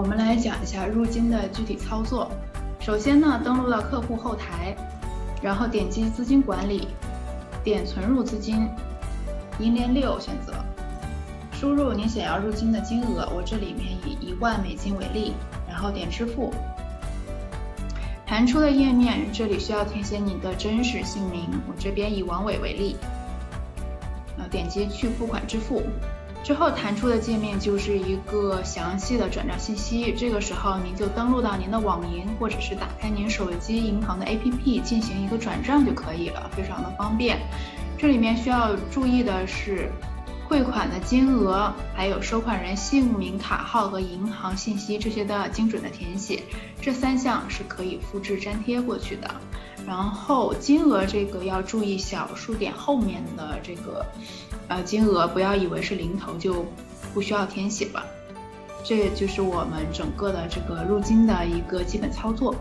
我们来讲一下入金的具体操作。首先呢，登录到客户后台，然后点击资金管理，点存入资金，银联六选择，输入您想要入金的金额，我这里面以一万美金为例，然后点支付。弹出的页面，这里需要填写你的真实姓名，我这边以王伟为例，呃，点击去付款支付。之后弹出的界面就是一个详细的转账信息，这个时候您就登录到您的网银，或者是打开您手机银行的 APP 进行一个转账就可以了，非常的方便。这里面需要注意的是，汇款的金额，还有收款人姓名、卡号和银行信息这些都要精准的填写，这三项是可以复制粘贴过去的。然后金额这个要注意小数点后面的这个。呃，金额不要以为是零头就不需要填写了，这就是我们整个的这个入金的一个基本操作。